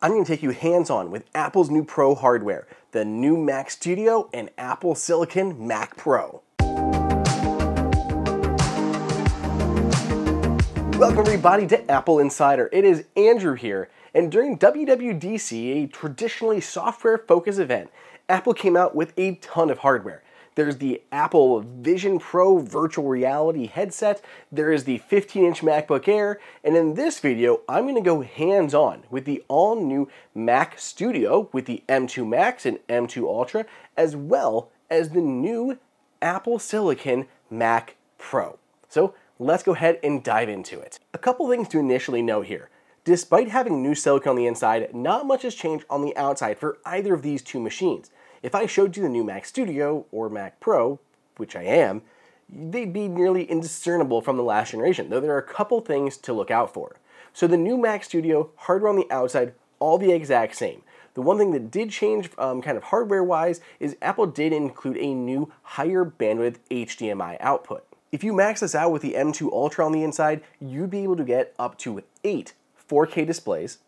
I'm going to take you hands-on with Apple's new Pro hardware, the new Mac Studio and Apple Silicon Mac Pro. Welcome everybody to Apple Insider. It is Andrew here, and during WWDC, a traditionally software-focused event, Apple came out with a ton of hardware. There's the Apple Vision Pro virtual reality headset, there is the 15-inch MacBook Air, and in this video, I'm going to go hands-on with the all-new Mac Studio with the M2 Max and M2 Ultra, as well as the new Apple Silicon Mac Pro. So let's go ahead and dive into it. A couple things to initially note here. Despite having new silicon on the inside, not much has changed on the outside for either of these two machines. If I showed you the new Mac Studio or Mac Pro, which I am, they'd be nearly indiscernible from the last generation, though there are a couple things to look out for. So the new Mac Studio, hardware on the outside, all the exact same. The one thing that did change um, kind of hardware-wise is Apple did include a new higher bandwidth HDMI output. If you max this out with the M2 Ultra on the inside, you'd be able to get up to 8 4K displays.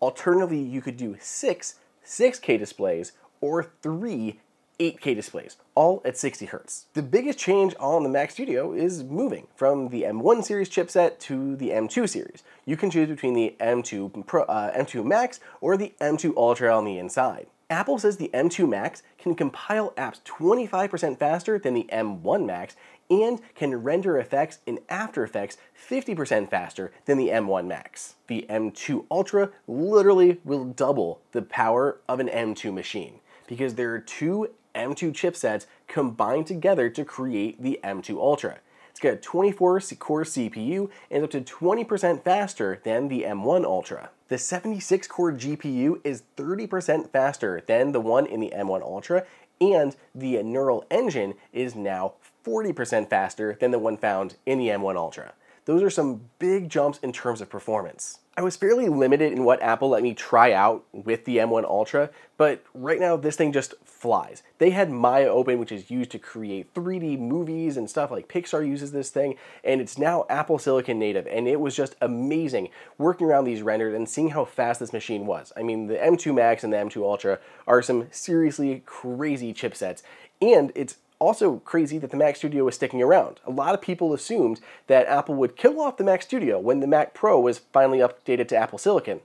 Alternatively, you could do 6 6K displays or three 8K displays, all at 60 Hz. The biggest change on the Mac Studio is moving from the M1 series chipset to the M2 series. You can choose between the M2, Pro, uh, M2 Max or the M2 Ultra on the inside. Apple says the M2 Max can compile apps 25% faster than the M1 Max and can render effects in After Effects 50% faster than the M1 Max. The M2 Ultra literally will double the power of an M2 machine because there are two M2 chipsets combined together to create the M2 Ultra. It's got a 24 core CPU and up to 20% faster than the M1 Ultra. The 76 core GPU is 30% faster than the one in the M1 Ultra and the neural engine is now 40% faster than the one found in the M1 Ultra. Those are some big jumps in terms of performance. I was fairly limited in what Apple let me try out with the M1 Ultra, but right now this thing just flies. They had Maya open, which is used to create 3D movies and stuff like Pixar uses this thing, and it's now Apple Silicon native, and it was just amazing working around these renders and seeing how fast this machine was. I mean, the M2 Max and the M2 Ultra are some seriously crazy chipsets, and it's also crazy that the Mac Studio is sticking around. A lot of people assumed that Apple would kill off the Mac Studio when the Mac Pro was finally updated to Apple Silicon.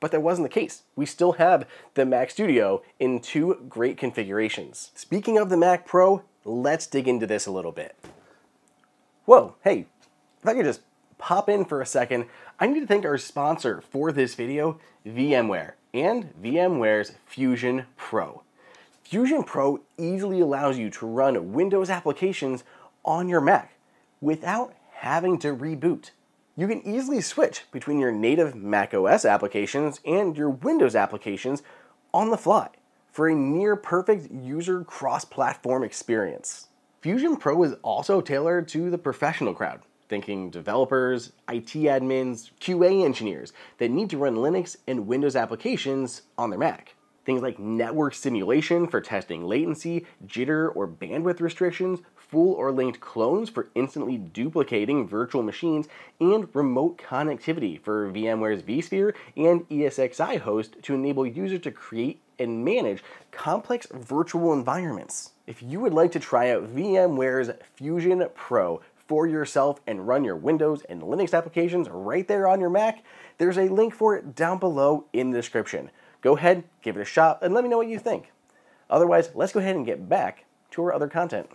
But that wasn't the case. We still have the Mac Studio in two great configurations. Speaking of the Mac Pro, let's dig into this a little bit. Whoa, hey, if I could just pop in for a second, I need to thank our sponsor for this video, VMware, and VMware's Fusion Pro. Fusion Pro easily allows you to run Windows applications on your Mac without having to reboot. You can easily switch between your native macOS applications and your Windows applications on the fly for a near perfect user cross-platform experience. Fusion Pro is also tailored to the professional crowd, thinking developers, IT admins, QA engineers that need to run Linux and Windows applications on their Mac. Things like network simulation for testing latency, jitter, or bandwidth restrictions, full or linked clones for instantly duplicating virtual machines, and remote connectivity for VMware's vSphere and ESXi host to enable users to create and manage complex virtual environments. If you would like to try out VMware's Fusion Pro for yourself and run your Windows and Linux applications right there on your Mac, there's a link for it down below in the description. Go ahead, give it a shot, and let me know what you think. Otherwise, let's go ahead and get back to our other content.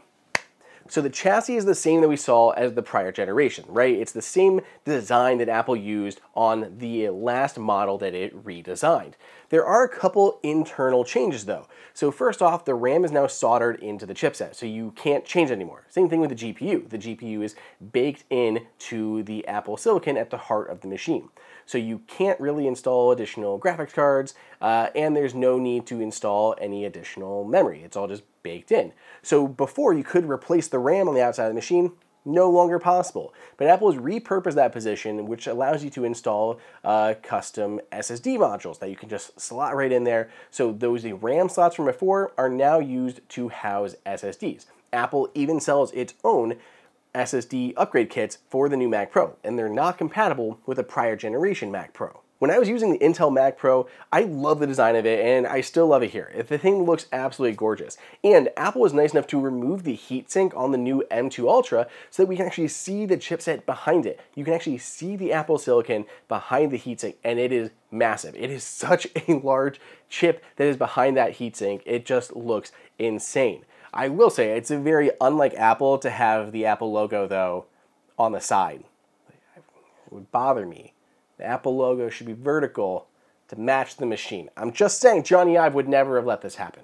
So the chassis is the same that we saw as the prior generation, right? It's the same design that Apple used on the last model that it redesigned. There are a couple internal changes though. So first off, the RAM is now soldered into the chipset, so you can't change anymore. Same thing with the GPU. The GPU is baked in to the Apple Silicon at the heart of the machine. So you can't really install additional graphics cards, uh, and there's no need to install any additional memory. It's all just baked in. So before you could replace the RAM on the outside of the machine, no longer possible. But Apple has repurposed that position, which allows you to install uh, custom SSD modules that you can just slot right in there. So those the RAM slots from before are now used to house SSDs. Apple even sells its own SSD upgrade kits for the new Mac Pro, and they're not compatible with a prior generation Mac Pro. When I was using the Intel Mac Pro, I love the design of it and I still love it here. The thing looks absolutely gorgeous. And Apple was nice enough to remove the heatsink on the new M2 Ultra so that we can actually see the chipset behind it. You can actually see the Apple Silicon behind the heatsink and it is massive. It is such a large chip that is behind that heatsink. It just looks insane. I will say it's a very unlike Apple to have the Apple logo though on the side. It would bother me the Apple logo should be vertical to match the machine. I'm just saying Jony Ive would never have let this happen.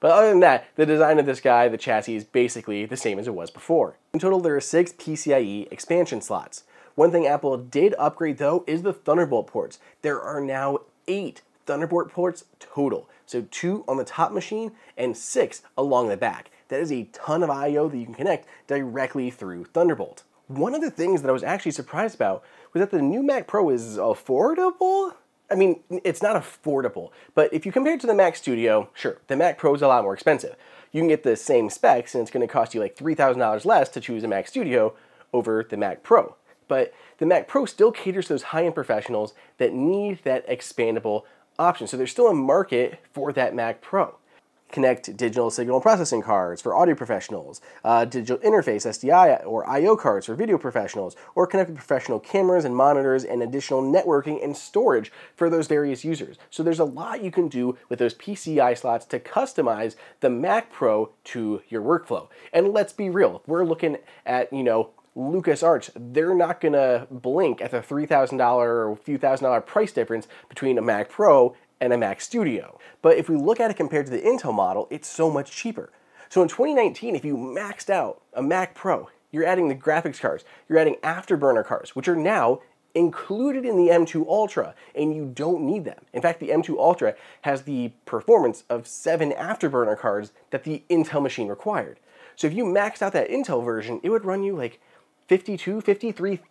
But other than that, the design of this guy, the chassis, is basically the same as it was before. In total, there are six PCIe expansion slots. One thing Apple did upgrade though is the Thunderbolt ports. There are now eight Thunderbolt ports total. So two on the top machine and six along the back. That is a ton of I.O. that you can connect directly through Thunderbolt. One of the things that I was actually surprised about was that the new Mac Pro is affordable. I mean, it's not affordable, but if you compare it to the Mac Studio, sure, the Mac Pro is a lot more expensive. You can get the same specs and it's going to cost you like $3,000 less to choose a Mac Studio over the Mac Pro. But the Mac Pro still caters to those high-end professionals that need that expandable option. So there's still a market for that Mac Pro connect digital signal processing cards for audio professionals, uh, digital interface SDI or I/O cards for video professionals, or connect professional cameras and monitors and additional networking and storage for those various users. So there's a lot you can do with those PCI slots to customize the Mac Pro to your workflow. And let's be real, we're looking at you know LucasArts, they're not gonna blink at the $3,000 or a few thousand dollar price difference between a Mac Pro and a Mac Studio. But if we look at it compared to the Intel model, it's so much cheaper. So in 2019, if you maxed out a Mac Pro, you're adding the graphics cards, you're adding afterburner cards, which are now included in the M2 Ultra, and you don't need them. In fact, the M2 Ultra has the performance of seven afterburner cards that the Intel machine required. So if you maxed out that Intel version, it would run you like $52,000,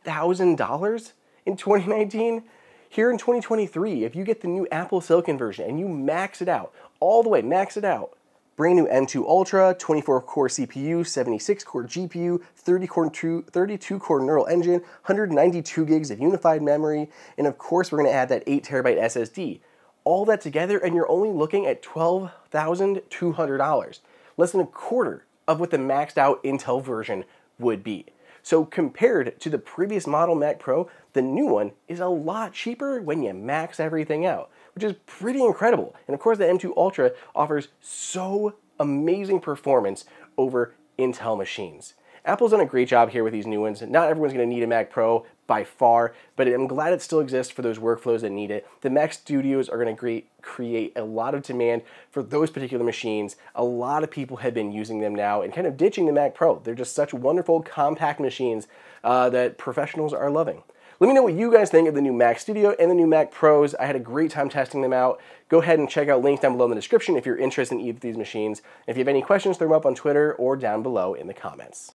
$53,000 in 2019. Here in 2023, if you get the new Apple Silicon version and you max it out, all the way, max it out, brand new M2 Ultra, 24 core CPU, 76 core GPU, 30 core 32 core neural engine, 192 gigs of unified memory, and of course we're going to add that 8 terabyte SSD. All that together and you're only looking at $12,200, less than a quarter of what the maxed out Intel version would be. So compared to the previous model Mac Pro, the new one is a lot cheaper when you max everything out, which is pretty incredible. And of course the M2 Ultra offers so amazing performance over Intel machines. Apple's done a great job here with these new ones. Not everyone's going to need a Mac Pro by far, but I'm glad it still exists for those workflows that need it. The Mac Studios are going to create a lot of demand for those particular machines. A lot of people have been using them now and kind of ditching the Mac Pro. They're just such wonderful, compact machines uh, that professionals are loving. Let me know what you guys think of the new Mac Studio and the new Mac Pros. I had a great time testing them out. Go ahead and check out links down below in the description if you're interested in either of these machines. If you have any questions, throw them up on Twitter or down below in the comments.